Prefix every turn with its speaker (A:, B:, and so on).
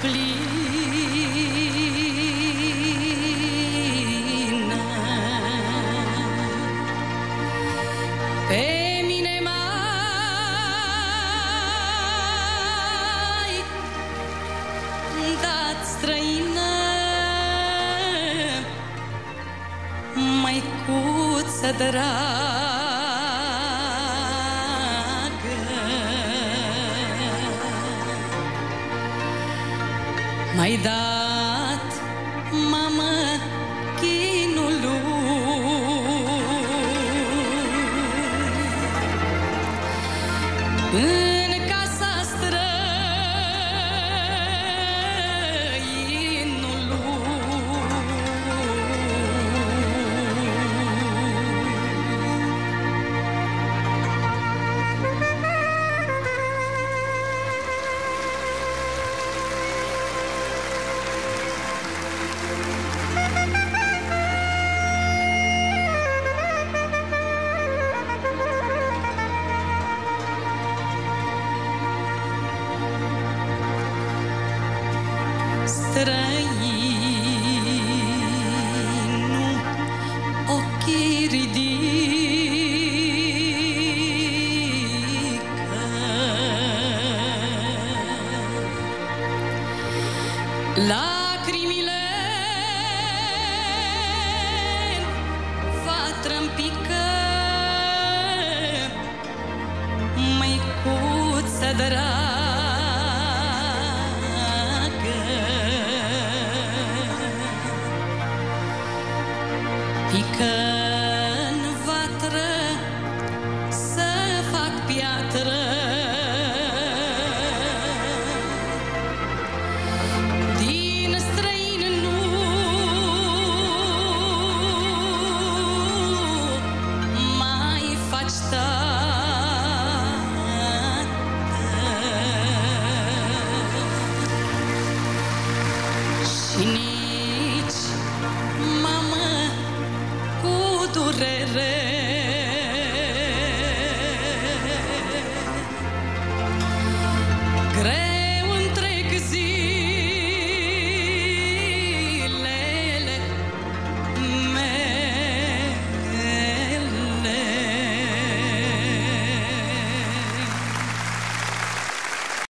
A: plină. Pe mine mai dat străină, măicuță dragă. M-ai dat, mamă, chinul În străinul ochii ridică. Lacrimile vatră-mi pică, măicuță dragă. Pică-n vatră să fac piatră. Din străin nu mai faci tată Și Creo